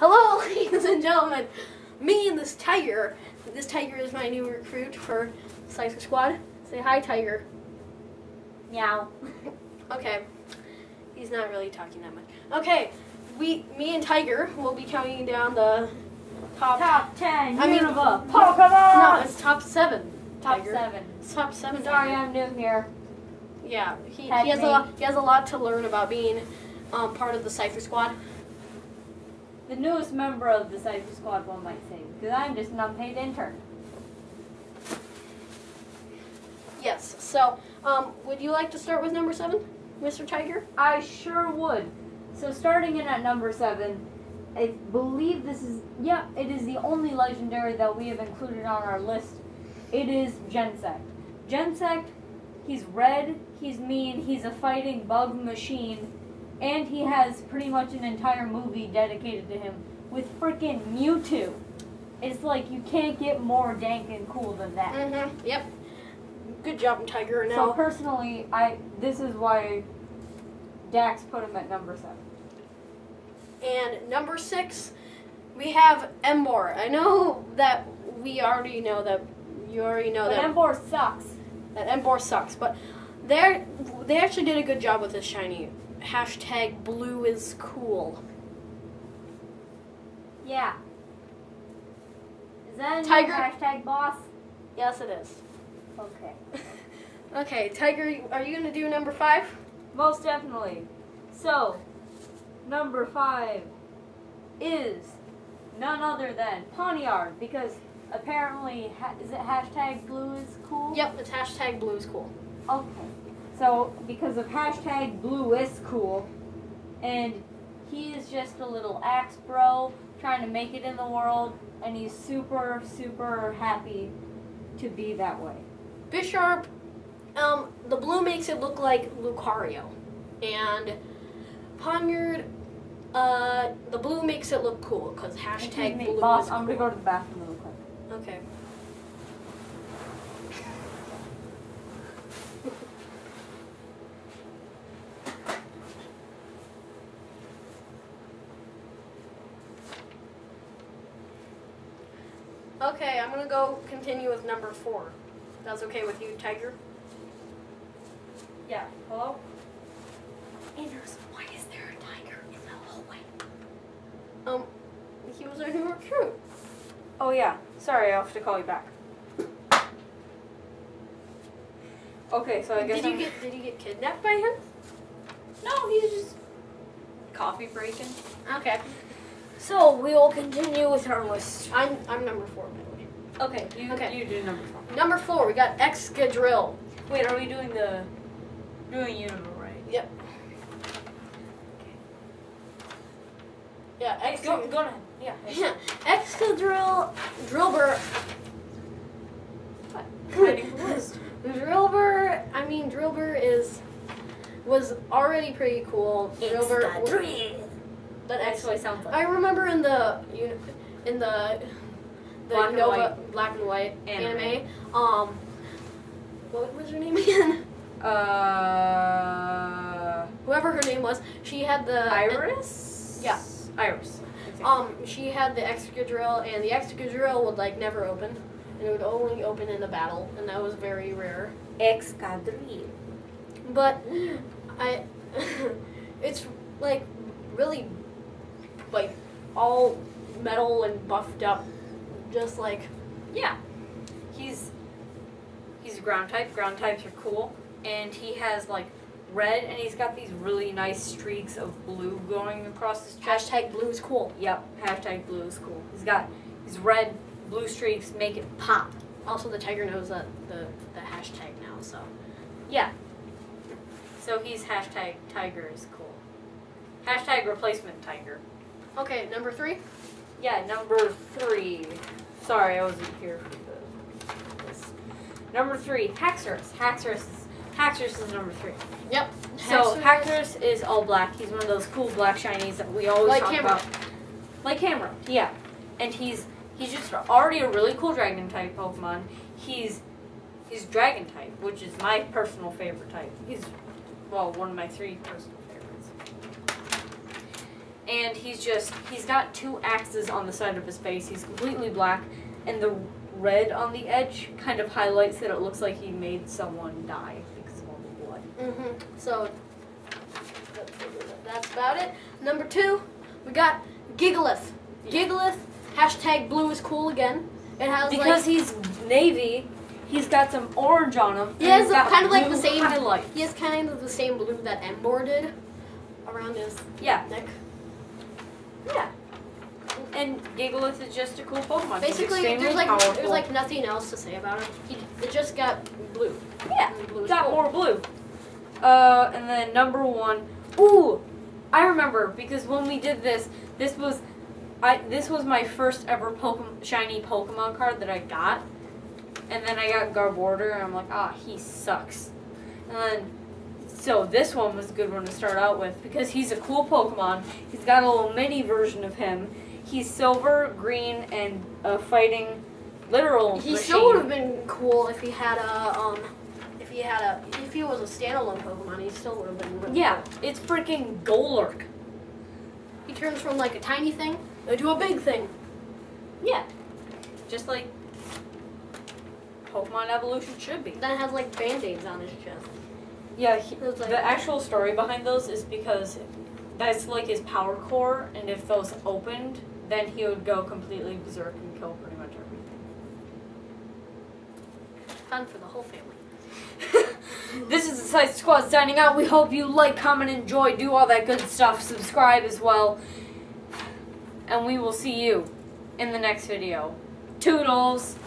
Hello, ladies and gentlemen. Me and this tiger. This tiger is my new recruit for Scyther Squad. Say hi, tiger. Meow. Okay. He's not really talking that much. Okay. We, me and Tiger will be counting down the top. Top 10 I mean- Unova No, it's top seven. Top Tiger. 7. It's top seven. Sorry, Tiger. I'm new here. Yeah, he, he has a lot. He has a lot to learn about being um, part of the Scyther Squad. The newest member of the Scyther Squad, one might say. Because I'm just an unpaid intern. Yes. So, um, would you like to start with number seven, Mr. Tiger? I sure would. So starting in at number seven, I believe this is yeah, it is the only legendary that we have included on our list. It is Genesect. Genesect, he's red, he's mean, he's a fighting bug machine, and he has pretty much an entire movie dedicated to him with freaking Mewtwo. It's like you can't get more dank and cool than that. Mm-hmm. Yep. Good job, Tiger. Now. So personally, I this is why Dax put him at number seven. and number six, we have Emboar. I know that we already know that you already know But that Emboar sucks. that Emboar sucks, but they they actually did a good job with this shiny. Hashtag blue is cool. Yeah. Is that a Tiger- hashtag boss? Yes, it is. Okay. Okay, Tiger, are you gonna do number five? Most definitely. So, number five is none other than Pawniard because apparently, ha- is it hashtag blue is cool? Yep, it's hashtag blue is cool. Okay. So, because of hashtag blue is cool, and he is just a little axe bro trying to make it in the world, and he's super, super happy to be that way. Bisharp, um, the blue makes it look like Lucario, and Pawniard, uh, the blue makes it look cool because hashtag me, blue boss, is I'm gonna go to the bathroom real quick. Okay. Okay, I'm gonna go continue with number four. That's okay with you, Tiger? Yeah. Hello? Anders, why is there a tiger in the hallway? Um, he was our new recruit. Oh yeah. Sorry, I'll have to call you back. Okay, so I guess Did you I'm- get did you get kidnapped by him? No, he's just coffee breaking. Okay. So we will continue with our list. I'm I'm number four by the way. Okay, you Okay. you do number four. Number four, we got Excadrill. Wait, are we doing the doing Unova right? Yep. Yeah, Ex- Go go ahead. Yeah. Yeah, Excadrill, Drillbur. Hiding the list. Drillbur, I mean Drillbur is was already pretty cool. Drillbur, but That's Ex- what it sounds like. I remember in the in the the Black and Nova white. black and white anime. Anime. Um, what was her name again? Uh, Whoever her name was, she had the Iris. Yeah. Iris. Um, she had the Excadrill, and the Excadrill would like never open, and it would only open in a battle, and that was very rare. Excadrill. But I, it's like really like all metal and buffed up, just like Yeah. He's he's a ground type. Ground types are cool. And he has like red and he's got these really nice streaks of blue going across his chest. hashtag blue is cool. Yep, hashtag blue is cool. He's got these red, blue streaks make it pop. Also, the tiger knows that the the hashtag now, so Yeah. So he's hashtag tiger is cool. Hashtag replacement tiger. Okay. Number three. Yeah, number three. Sorry, I wasn't here for the this. Number three, Haxorus. Haxorus is Haxorus is number three. Yep. So Haxorus- Haxorus is all black. He's one of those cool black shinies that we always Like talk Cameron. about. Like Cameron, yeah. And he's he's just already a really cool dragon type Pokemon. He's he's dragon type, which is my personal favorite type. He's well, one of my three personal favorites. And he's just he's got two axes on the side of his face. He's completely black, and the red on the edge kind of highlights that it looks like he made someone die because of all the blood. Mm-hmm. So that's about it. Number two, we got Gigalith. Gigalith. Hashtag blue is cool again. It has Because like he's navy, he's got some orange on him. he has he's kind of like the same. highlight. He has kind of the same blue that Emboar did around his Yeah, neck. Yeah. And Gigalith is just a cool Pokemon. Basically, there's like powerful. there's like nothing else to say about him. He it just got blue. yeah, blue got cool. more blue. Uh, and then number one, ooh, I remember because when we did this, this was, I this was my first ever Pokemon shiny Pokemon card that I got, and then I got Garbodor, and I'm like, ah, he sucks. And then, so this one was a good one to start out with because he's a cool Pokemon. He's got a little mini version of him. He's silver, green, and uh, fighting literal He machine. still would have been cool if he had a um, if he had a if he was a standalone Pokemon. He still would have been. Really Yeah, cool. it's freaking Golurk. He turns from like a tiny thing into a big thing. Yeah. Just like Pokemon evolution should be. That has like band-aids on his chest. Yeah, he, like- the actual story behind those is because that's like his power core, and if those opened, then he would go completely berserk and kill pretty much everything. Fun for the whole family. this is the Side Squad signing out. We hope you like, comment, enjoy, do all that good stuff. Subscribe as well. And we will see you in the next video. Toodles!